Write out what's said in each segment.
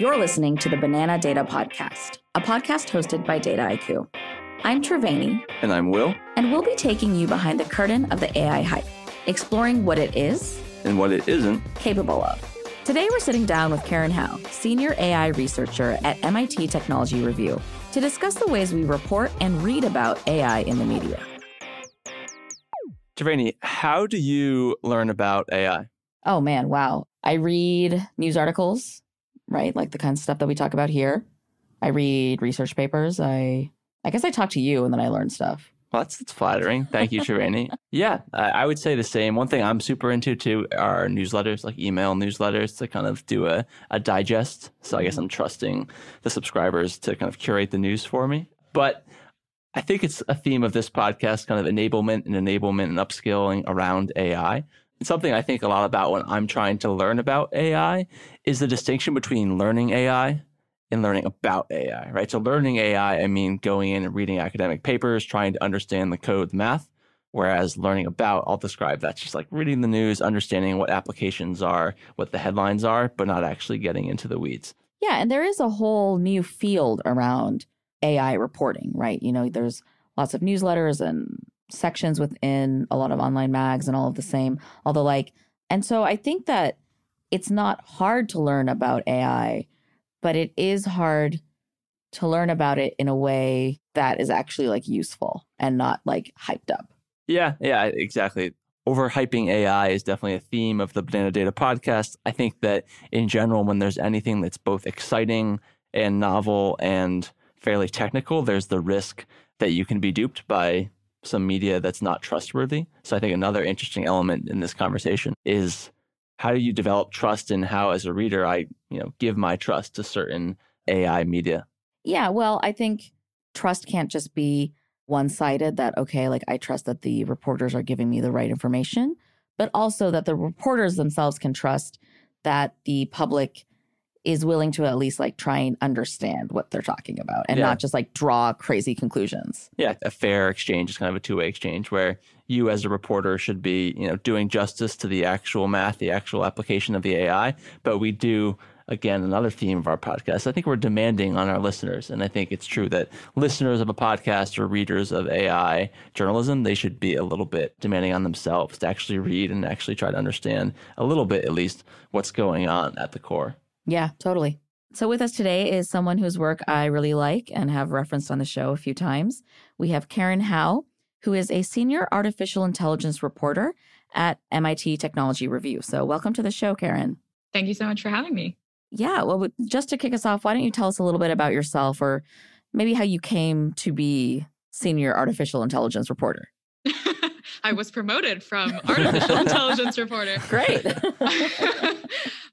You're listening to the Banana Data Podcast, a podcast hosted by Dataiku. I'm Triveni. And I'm Will. And we'll be taking you behind the curtain of the AI hype, exploring what it is and what it isn't capable of. Today, we're sitting down with Karen Hao, Senior AI Researcher at MIT Technology Review, to discuss the ways we report and read about AI in the media. Triveni, how do you learn about AI? Oh man, wow. I read news articles, right? Like the kind of stuff that we talk about here. I read research papers. I I guess I talk to you and then I learn stuff. Well, that's, that's flattering. Thank you, Triveni. yeah, I, I, would say the same. One thing I'm super into too are newsletters, like email newsletters to kind of do a, a digest. So I guess mm-hmm. I'm trusting the subscribers to kind of curate the news for me. But I think it's a theme of this podcast, kind of enablement and enablement and upskilling around AI something I think a lot about when I'm trying to learn about AI is the distinction between learning AI and learning about AI, right? So learning AI, I mean going in and reading academic papers, trying to understand the code, the math. Whereas learning about, I'll describe that's just like reading the news, understanding what applications are, what the headlines are, but not actually getting into the weeds. Yeah, and there is a whole new field around AI reporting, right? You know, there's lots of newsletters and sections within a lot of online mags and all of the same. Although, like, and so I think that it's not hard to learn about AI, but it is hard to learn about it in a way that is actually like useful and not like hyped up. Yeah, yeah, exactly. Overhyping AI is definitely a theme of the Banana Data podcast. I think that in general, when there's anything that's both exciting and novel and fairly technical, there's the risk that you can be duped by some media that's not trustworthy. So I think another interesting element in this conversation is how do you develop trust in how as a reader I, you know, give my trust to certain AI media? Yeah, well, I think trust can't just be one-sided that okay, like I trust that the reporters are giving me the right information, but also that the reporters themselves can trust that the public is willing to at least like try and understand what they're talking about and yeah. not just like draw crazy conclusions. Yeah, a fair exchange is kind of a two-way exchange where you as a reporter should be, you know, doing justice to the actual math, the actual application of the AI, but we do again another theme of our podcast. I think we're demanding on our listeners and I think it's true that listeners of a podcast or readers of AI journalism, they should be a little bit demanding on themselves to actually read and actually try to understand a little bit at least what's going on at the core. Yeah, totally. So, with us today is someone whose work I really like and have referenced on the show a few times. We have Karen Hao, who is a senior artificial intelligence reporter at MIT Technology Review. So, welcome to the show, Karen. Thank you so much for having me. Yeah. Well, just to kick us off, why don't you tell us a little bit about yourself or maybe how you came to be senior artificial intelligence reporter? I was promoted from artificial intelligence reporter. Great.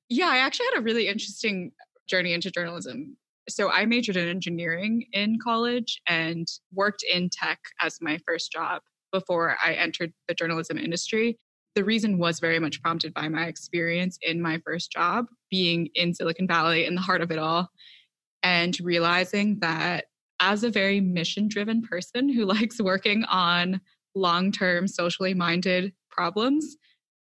Yeah, I actually had a really interesting journey into journalism. So I majored in engineering in college and worked in tech as my first job before I entered the journalism industry. The reason was very much prompted by my experience in my first job, being in Silicon Valley in the heart of it all, and realizing that as a very mission driven person who likes working on long term socially minded problems,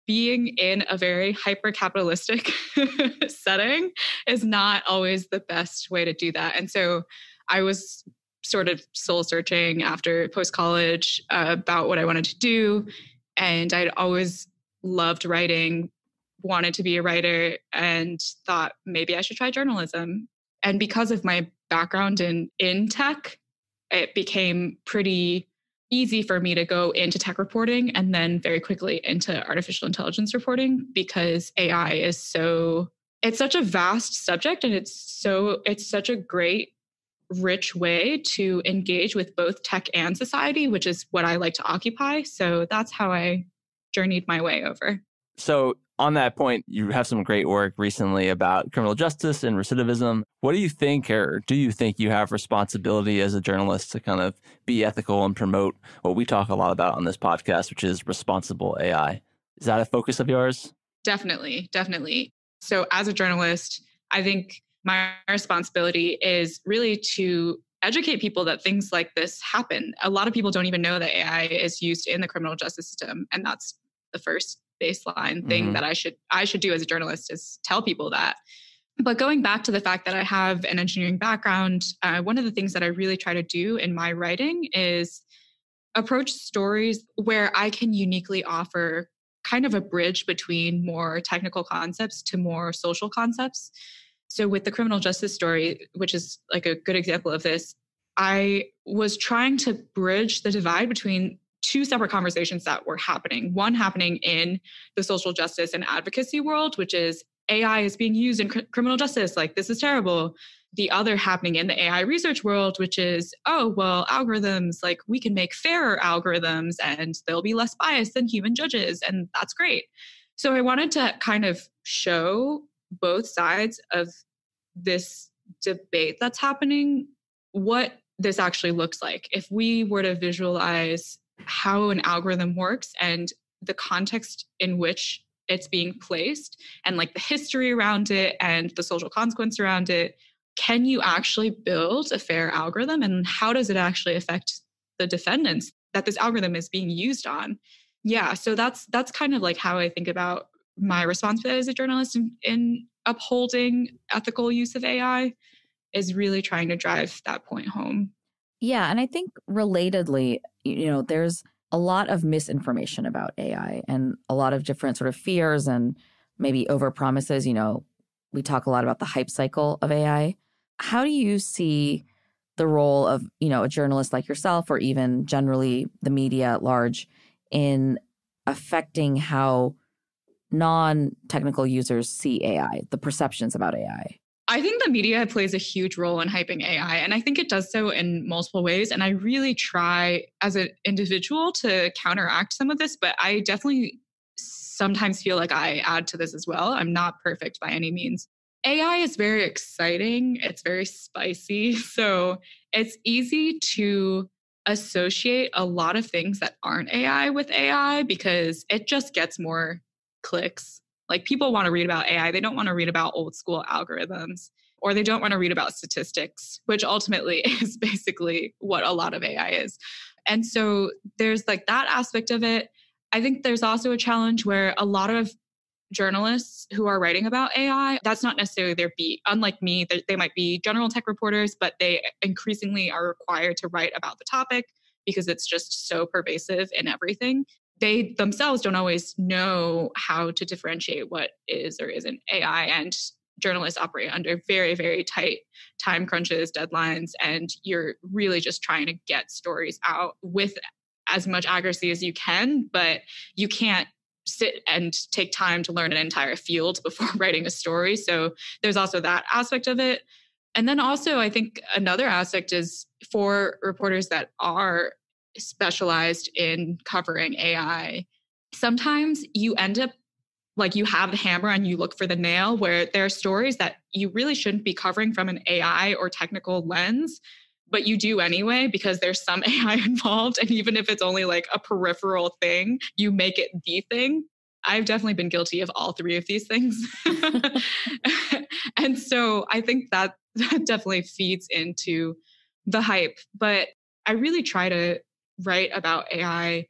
being in a very hyper capitalistic setting is not always the best way to do that. And so I was sort of soul searching after post college uh, about what I wanted to do. And I'd always loved writing, wanted to be a writer, and thought maybe I should try journalism. And because of my background in, in tech, it became pretty easy for me to go into tech reporting and then very quickly into artificial intelligence reporting because AI is so it's such a vast subject and it's so it's such a great rich way to engage with both tech and society which is what I like to occupy. So that's how I journeyed my way over. So on that point, you have some great work recently about criminal justice and recidivism. What do you think, or do you think you have responsibility as a journalist to kind of be ethical and promote what we talk a lot about on this podcast, which is responsible AI? Is that a focus of yours? Definitely, definitely. So, as a journalist, I think my responsibility is really to educate people that things like this happen. A lot of people don't even know that AI is used in the criminal justice system, and that's the first baseline thing mm-hmm. that I should I should do as a journalist is tell people that. But going back to the fact that I have an engineering background, uh, one of the things that I really try to do in my writing is approach stories where I can uniquely offer kind of a bridge between more technical concepts to more social concepts. So, with the criminal justice story, which is like a good example of this, I was trying to bridge the divide between two separate conversations that were happening. One happening in the social justice and advocacy world, which is AI is being used in cr- criminal justice. Like, this is terrible. The other happening in the AI research world, which is, oh, well, algorithms, like, we can make fairer algorithms and they'll be less biased than human judges. And that's great. So, I wanted to kind of show both sides of this debate that's happening, what this actually looks like. If we were to visualize how an algorithm works and the context in which it's being placed and like the history around it and the social consequence around it can you actually build a fair algorithm and how does it actually affect the defendants that this algorithm is being used on? Yeah so that's that's kind of like how i think about my responsibility as a journalist in, in upholding ethical use of ai is really trying to drive that point home yeah and i think relatedly you know there's a lot of misinformation about AI and a lot of different sort of fears and maybe over promises. You know, we talk a lot about the hype cycle of AI. How do you see the role of, you know, a journalist like yourself or even generally the media at large in affecting how non-technical users see AI, the perceptions about AI? I think the media plays a huge role in hyping AI, and I think it does so in multiple ways. And I really try as an individual to counteract some of this, but I definitely sometimes feel like I add to this as well. I'm not perfect by any means. AI is very exciting, it's very spicy. So it's easy to associate a lot of things that aren't AI with AI because it just gets more clicks like people want to read about AI, they don't want to read about old school algorithms or they don't want to read about statistics, which ultimately is basically what a lot of AI is. And so there's like that aspect of it. I think there's also a challenge where a lot of journalists who are writing about AI, that's not necessarily their beat. Unlike me, they might be general tech reporters, but they increasingly are required to write about the topic because it's just so pervasive in everything they themselves don't always know how to differentiate what is or isn't AI. And journalists operate under very, very tight time crunches, deadlines, and you're really just trying to get stories out with as much accuracy as you can, but you can't sit and take time to learn an entire field before writing a story. So there's also that aspect of it. And then also, I think another aspect is for reporters that are specialized in covering AI, sometimes you end up like you have the hammer and you look for the nail where there are stories that you really shouldn't be covering from an AI or technical lens, but you do anyway because there's some AI involved. And even if it's only like a peripheral thing, you make it the thing. I've definitely been guilty of all three of these things. and so I think that, that definitely feeds into the hype. But I really try to write about AI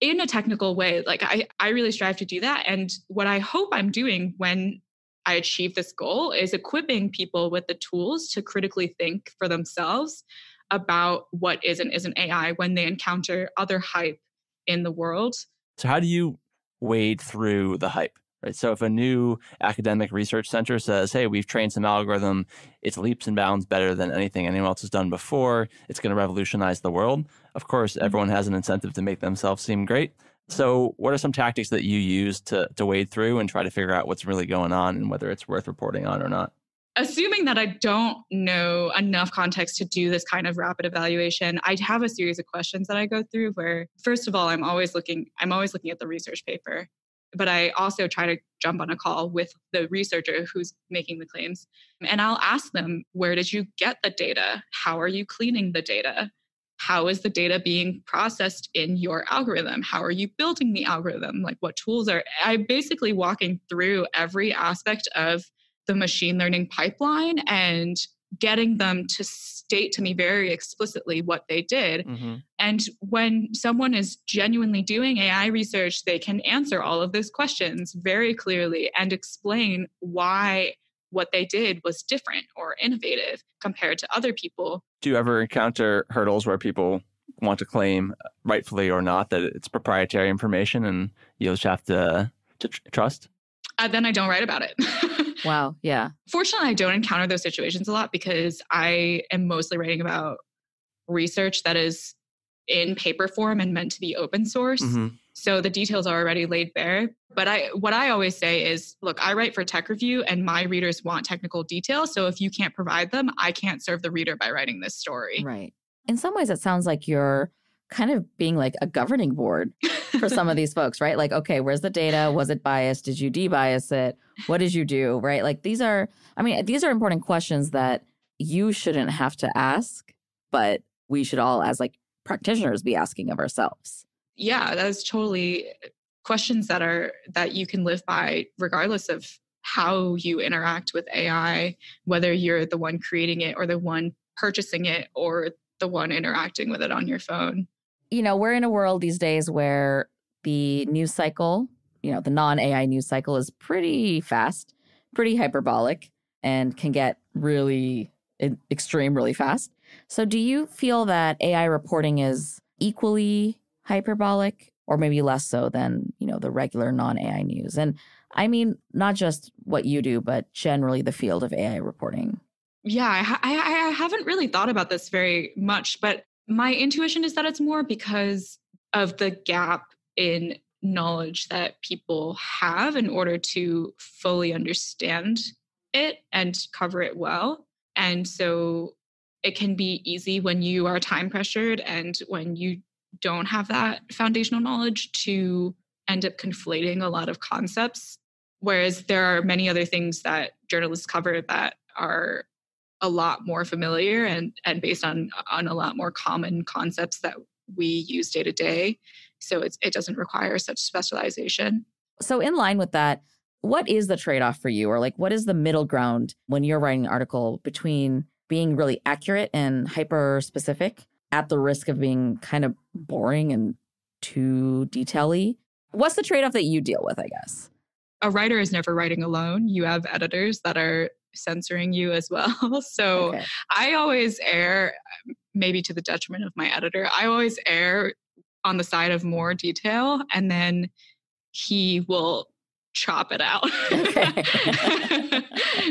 in a technical way. Like I, I really strive to do that. And what I hope I'm doing when I achieve this goal is equipping people with the tools to critically think for themselves about what is and isn't AI when they encounter other hype in the world. So, how do you wade through the hype? Right. So if a new academic research center says, hey, we've trained some algorithm, it's leaps and bounds better than anything anyone else has done before, it's going to revolutionize the world. Of course, mm-hmm. everyone has an incentive to make themselves seem great. So what are some tactics that you use to, to wade through and try to figure out what's really going on and whether it's worth reporting on or not? assuming that I don't know enough context to do this kind of rapid evaluation, I have a series of questions that I go through where first of all, I'm always looking I'm always looking at the research paper but I also try to jump on a call with the researcher who's making the claims. And I'll ask them, where did you get the data? How are you cleaning the data? How is the data being processed in your algorithm? How are you building the algorithm? Like what tools are I basically walking through every aspect of the machine learning pipeline and getting them to state to me very explicitly what they did. Mm-hmm. And when someone is genuinely doing AI research, they can answer all of those questions very clearly and explain why what they did was different or innovative compared to other people. Do you ever encounter hurdles where people want to claim, rightfully or not, that it's proprietary information and you'll just have to, to tr- trust? Uh, then I don't write about it. wow. Yeah. Fortunately, I don't encounter those situations a lot because I am mostly writing about research that is in paper form and meant to be open source. Mm-hmm. So the details are already laid bare. But I what I always say is, look, I write for tech review and my readers want technical details. So if you can't provide them, I can't serve the reader by writing this story. Right. In some ways it sounds like you're kind of being like a governing board for some of these folks, right? Like, okay, where's the data? Was it biased? Did you debias it? What did you do? Right? Like these are I mean, these are important questions that you shouldn't have to ask, but we should all as like practitioners be asking of ourselves yeah that's totally questions that are that you can live by regardless of how you interact with ai whether you're the one creating it or the one purchasing it or the one interacting with it on your phone you know we're in a world these days where the news cycle you know the non-ai news cycle is pretty fast pretty hyperbolic and can get really extreme really fast so, do you feel that AI reporting is equally hyperbolic or maybe less so than, you know, the regular non-AI news? And I mean, not just what you do, but generally the field of AI reporting. Yeah, I, I, I haven't really thought about this very much, but my intuition is that it's more because of the gap in knowledge that people have in order to fully understand it and cover it well. And so it can be easy when you are time pressured and when you don't have that foundational knowledge to end up conflating a lot of concepts. Whereas there are many other things that journalists cover that are a lot more familiar and, and based on, on a lot more common concepts that we use day to day. So it's, it doesn't require such specialization. So, in line with that, what is the trade off for you? Or, like, what is the middle ground when you're writing an article between being really accurate and hyper specific at the risk of being kind of boring and too detaily. What's the trade off that you deal with, I guess? A writer is never writing alone. You have editors that are censoring you as well. so okay. I always err, um, maybe to the detriment of my editor, I always err on the side of more detail and then he will chop it out.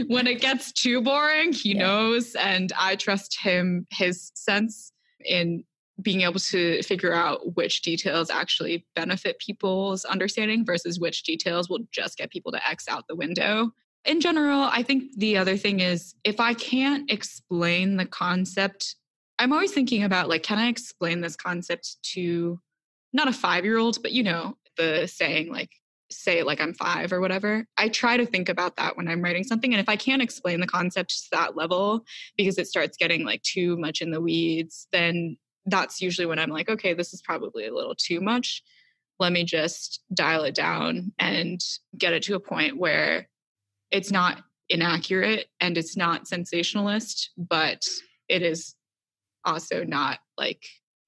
when it gets too boring, he yeah. knows, and I trust him, his sense in being able to figure out which details actually benefit people's understanding versus which details will just get people to X out the window. In general, I think the other thing is if I can't explain the concept, I'm always thinking about like, can I explain this concept to not a five year old, but you know, the saying like say like I'm five or whatever. I try to think about that when I'm writing something. And if I can't explain the concept to that level because it starts getting like too much in the weeds, then that's usually when I'm like, okay, this is probably a little too much. Let me just dial it down and get it to a point where it's not inaccurate and it's not sensationalist, but it is also not like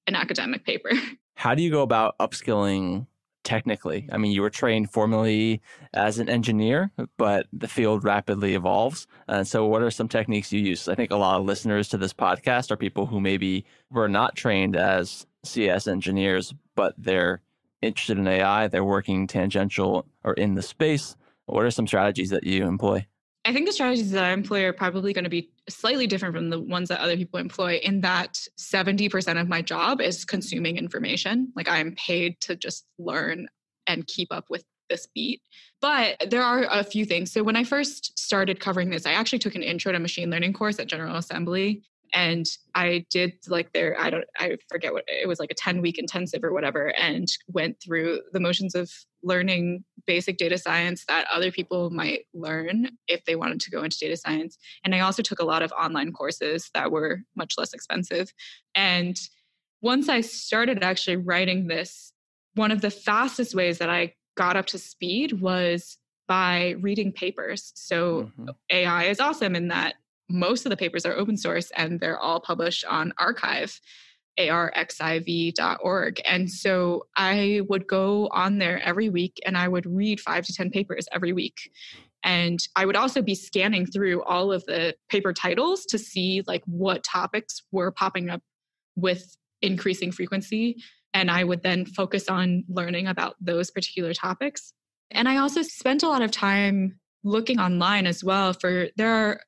an academic paper. How do you go about upskilling technically. I mean, you were trained formally as an engineer, but the field rapidly evolves. And so, what are some techniques you use? I think a lot of listeners to this podcast are people who maybe were not trained as CS engineers, but they're interested in AI, they're working tangential or in the space. What are some strategies that you employ? I think the strategies that I employ are probably going to be slightly different from the ones that other people employ in that 70% of my job is consuming information. Like I'm paid to just learn and keep up with this beat. But there are a few things. So when I first started covering this, I actually took an intro to machine learning course at General Assembly and i did like their i don't i forget what it was like a 10 week intensive or whatever and went through the motions of learning basic data science that other people might learn if they wanted to go into data science and i also took a lot of online courses that were much less expensive and once i started actually writing this one of the fastest ways that i got up to speed was by reading papers. So mm-hmm. AI is awesome in that most of the papers are open source and they're all published on arXiv arxiv.org and so i would go on there every week and i would read five to ten papers every week And I would also be scanning through all of the paper titles to see like what topics were popping up with increasing frequency. And I would then focus on learning about those particular topics. And I also spent a lot of time looking online as well for there are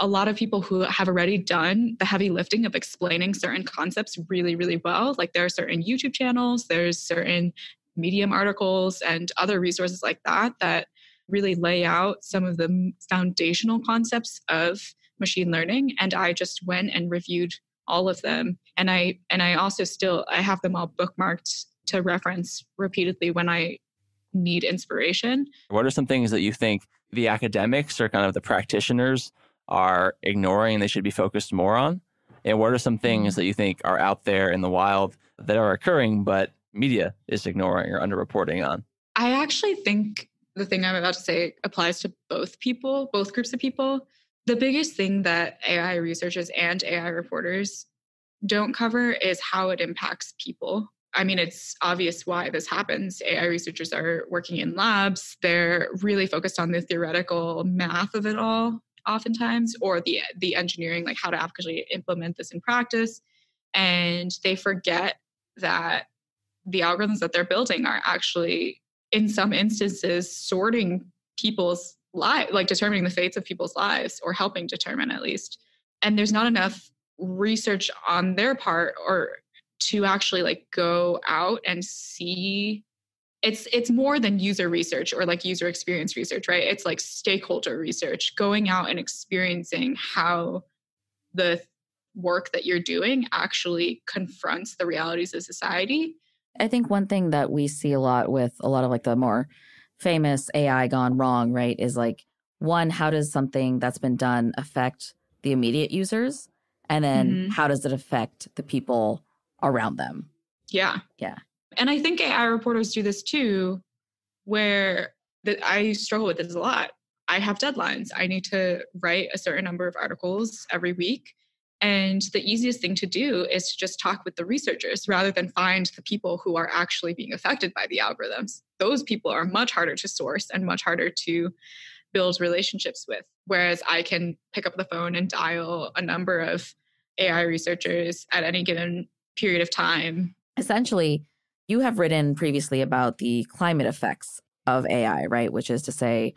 a lot of people who have already done the heavy lifting of explaining certain concepts really, really well. Like there are certain YouTube channels, there's certain Medium articles, and other resources like that that really lay out some of the foundational concepts of machine learning. And I just went and reviewed all of them. And I and I also still I have them all bookmarked to reference repeatedly when I need inspiration. What are some things that you think the academics or kind of the practitioners are ignoring they should be focused more on? And what are some things mm-hmm. that you think are out there in the wild that are occurring, but media is ignoring or underreporting on? I actually think the thing I'm about to say applies to both people, both groups of people. The biggest thing that AI researchers and AI reporters don't cover is how it impacts people. I mean, it's obvious why this happens. AI researchers are working in labs. They're really focused on the theoretical math of it all oftentimes or the the engineering like how to actually implement this in practice. And they forget that the algorithms that they're building are actually in some instances sorting people's lives like determining the fates of people's lives or helping determine at least. And there's not enough research on their part or to actually like go out and see it's it's more than user research or like user experience research right? It's like stakeholder research going out and experiencing how the work that you're doing actually confronts the realities of society. I think one thing that we see a lot with a lot of like the more famous ai gone wrong right is like one how does something that's been done affect the immediate users? And then mm-hmm. how does it affect the people around them? Yeah. Yeah and I think AI reporters do this too, where that I struggle with this a lot. I have deadlines. I need to write a certain number of articles every week. And the easiest thing to do is to just talk with the researchers rather than find the people who are actually being affected by the algorithms. Those people are much harder to source and much harder to build relationships with. Whereas I can pick up the phone and dial a number of AI researchers at any given period of time. Essentially, you have written previously about the climate effects of AI, right? Which is to say,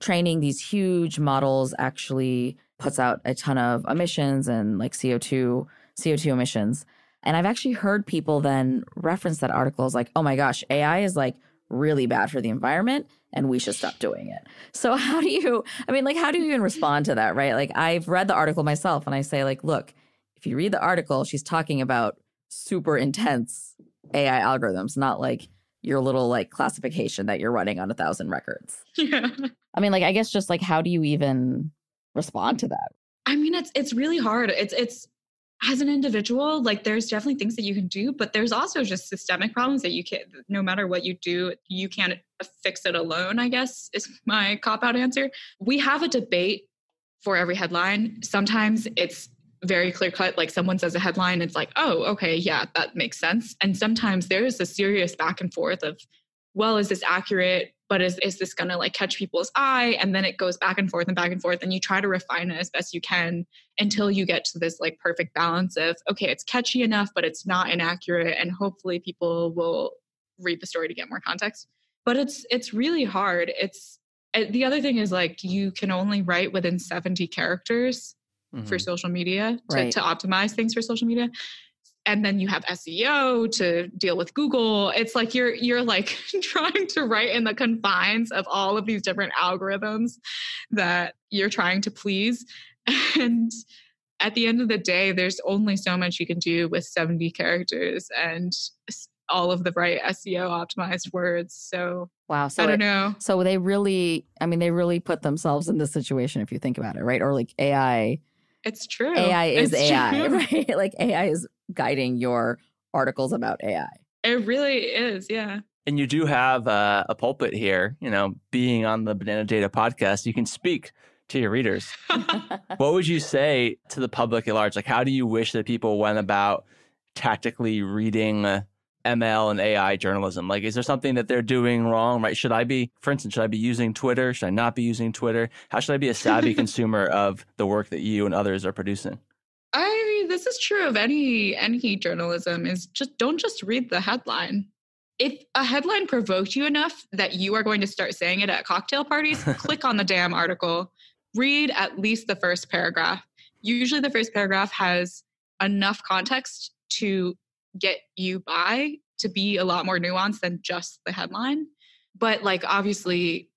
training these huge models actually puts out a ton of emissions and like CO2, CO2 emissions. And I've actually heard people then reference that article as like, oh my gosh, AI is like really bad for the environment and we should stop doing it. So how do you I mean like how do you even respond to that, right? Like I've read the article myself and I say like, look, if you read the article, she's talking about super intense AI algorithms, not like your little like classification that you're running on a thousand records. Yeah. I mean, like, I guess just like how do you even respond to that? I mean, it's it's really hard. It's it's as an individual, like there's definitely things that you can do, but there's also just systemic problems that you can't no matter what you do, you can't fix it alone, I guess, is my cop-out answer. We have a debate for every headline. Sometimes it's very clear cut like someone says a headline it's like oh okay yeah that makes sense. And sometimes there is a serious back and forth of well is this accurate? But is, is this going to like catch people's eye? And then it goes back and forth and back and forth and you try to refine it as best you can until you get to this like perfect balance of okay it's catchy enough but it's not inaccurate and hopefully people will read the story to get more context. But it's it's really hard. It's eh, the other thing is like you can only write within 70 characters mm-hmm. for social media to, right. to optimize things for social media and then you have SEO to deal with Google. It's like you're you're like trying to write in the confines of all of these different algorithms that you're trying to please. And at the end of the day, there's only so much you can do with 70 characters and all of the right SEO optimized words. So wow, so I don't it, know. So they really, I mean, they really put themselves in this situation if you think about it, right? Or like AI it's true. AI is it's AI, true. right? like AI is guiding your articles about AI. It really is, yeah. And you do have uh, a pulpit here, you know, being on the Banana Data podcast, you can speak to your readers. what would you say to the public at large? Like, how do you wish that people went about tactically reading ML and AI journalism? Like, is there something that they're doing wrong? Right? Should I be, for instance, should I be using Twitter? Should I not be using Twitter? How should I be a savvy consumer of the work that you and others are producing? I mean, this is true of any any journalism. Is just don't just read the headline. If a headline provoked you enough that you are going to start saying it at cocktail parties, click on the damn article. Read at least the first paragraph. Usually, the first paragraph has enough context to get you by to be a lot more nuanced than just the headline. But like obviously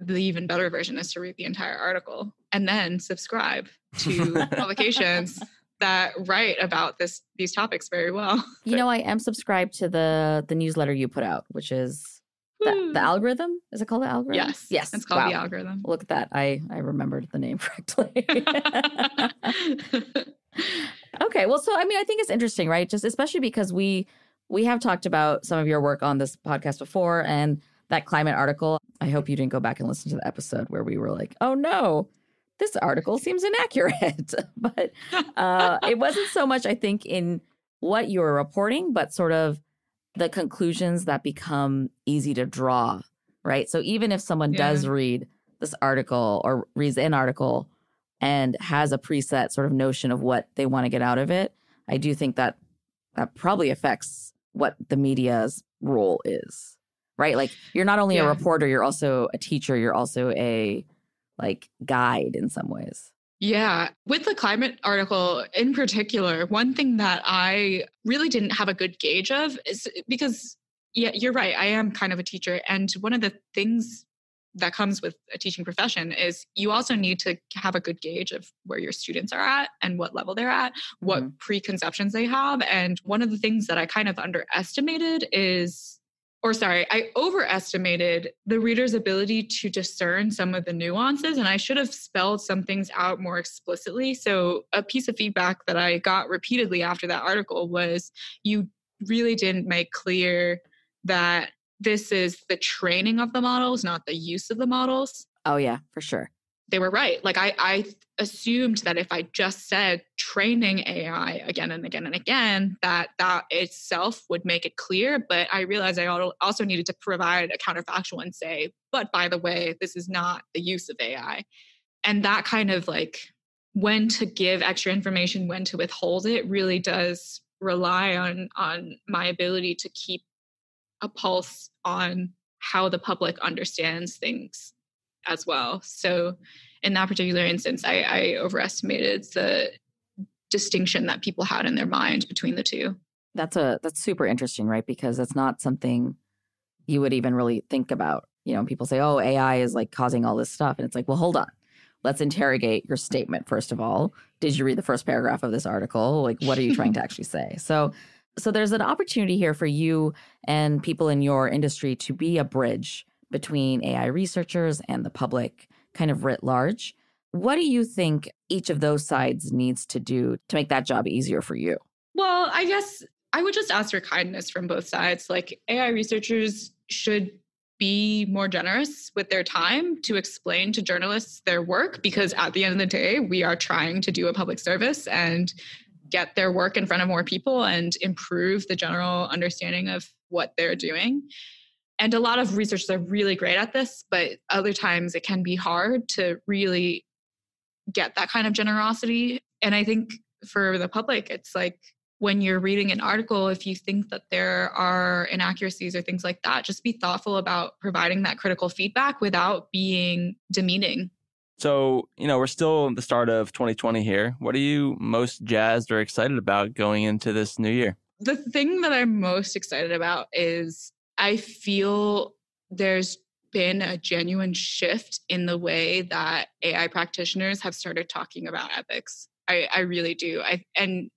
the even better version is to read the entire article and then subscribe to publications that write about this these topics very well. You know, I am subscribed to the the newsletter you put out, which is the, the algorithm. Is it called the algorithm? Yes. Yes. It's called Wow. the algorithm. Look at that. I I remembered the name correctly. okay. Well, so I mean, I think it's interesting, right? Just especially because we we have talked about some of your work on this podcast before and that climate article. I hope you didn't go back and listen to the episode where we were like, "Oh no, this article seems inaccurate." but uh it wasn't so much I think in what you were reporting, but sort of the conclusions that become easy to draw, right? So even if someone Yeah. does read this article or reads an article and has a preset sort of notion of what they want to get out of it, I do think that that probably affects what the media's role is. Right? Like you're not only a reporter, you're also a teacher, you're also a like guide in some ways. Yeah, with the climate article in particular, one thing that I really didn't have a good gauge of is because, yeah, you're right. I am kind of a teacher. And one of the things that comes with a teaching profession is you also need to have a good gauge of where your students are at and what level they're at, what mm-hmm. preconceptions they have. And one of the things that I kind of underestimated is or sorry, I overestimated the reader's ability to discern some of the nuances, and I should have spelled some things out more explicitly. So, a piece of feedback that I got repeatedly after that article was you really didn't make clear that this is the training of the models, not the use of the models Oh yeah, for sure. they were right. Like I, I assumed that if I just said training AI again and again and again, that that itself would make it clear. But I realized I also needed to provide a counterfactual and say, but by the way, this is not the use of AI. And that kind of like when to give extra information, when to withhold it, really does rely on on my ability to keep a pulse on how the public understands things as well. So in that particular instance, I, I overestimated the distinction that people had in their mind between the two. That's a that's super interesting, right? Because that's not something you would even really think about. You know, people say, "Oh, AI is like causing all this stuff," and it's like, "Well, hold on. Let's interrogate your statement first of all. Did you read the first paragraph of this article? Like, what are you trying to actually say?" So, so there's an opportunity here for you and people in your industry to be a bridge between AI researchers and the public, kind of writ large. What do you think each of those sides needs to do to make that job easier for you? Well, I guess I would just ask for kindness from both sides. Like AI researchers should be more generous with their time to explain to journalists their work because at the end of the day, we are trying to do a public service and get their work in front of more people and improve the general understanding of what they're doing. And a lot of researchers are really great at this, but other times it can be hard to really get that kind of generosity. And I think for the public, it's like when you're reading an article, if you think that there are inaccuracies or things like that, just be thoughtful about providing that critical feedback without being demeaning. So, you know, we're still at the start of 2020 here. What are you most jazzed or excited about going into this new year? The thing that I'm most excited about is I feel there's been a genuine shift in the way that AI practitioners have started talking about ethics. I, I really do. I and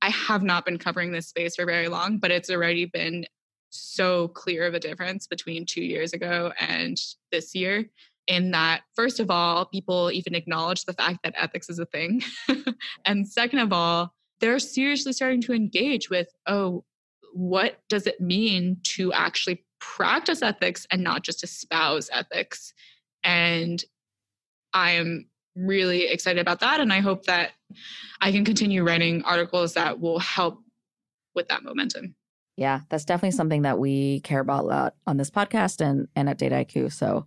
I have not been covering this space for very long, but it's already been so clear of a difference between two years ago and this year. In that, first of all, people even acknowledge the fact that ethics is a thing. and second of all, they're seriously starting to engage with, oh, what does it mean to actually practice ethics and not just espouse ethics? And I am really excited about that. And I hope that I can continue writing articles that will help with that momentum. Yeah, that's definitely something that we care about a lot on this podcast and, and at Dataiku. So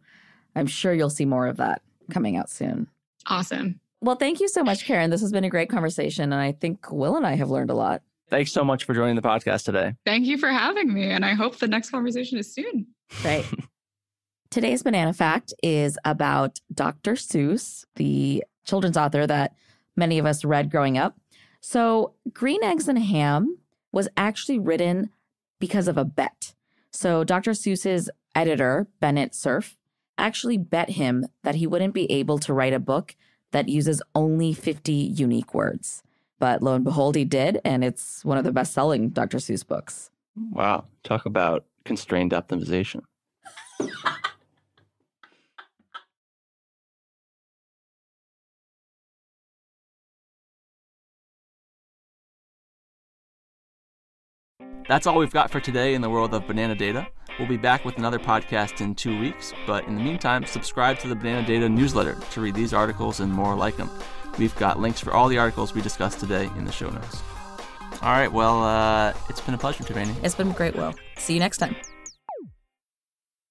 I'm sure you'll see more of that coming out soon. Awesome. Well, thank you so much, Karen. This has been a great conversation. And I think Will and I have learned a lot. Thanks so much for joining the podcast today. Thank you for having me. And I hope the next conversation is soon. Great. Today's banana fact is about Dr. Seuss, the children's author that many of us read growing up. So, Green Eggs and Ham was actually written because of a bet. So, Dr. Seuss's editor, Bennett Cerf, actually bet him that he wouldn't be able to write a book that uses only 50 unique words. But lo and behold, he did, and it's one of the best selling Dr. Seuss books. Wow. Talk about constrained optimization. That's all we've got for today in the world of Banana Data. We'll be back with another podcast in two weeks, but in the meantime, subscribe to the Banana Data newsletter to read these articles and more like them. We've got links for all the articles we discussed today in the show notes. All right, well, uh, it's been a pleasure, Triveni. It's been great, Will. See you next time.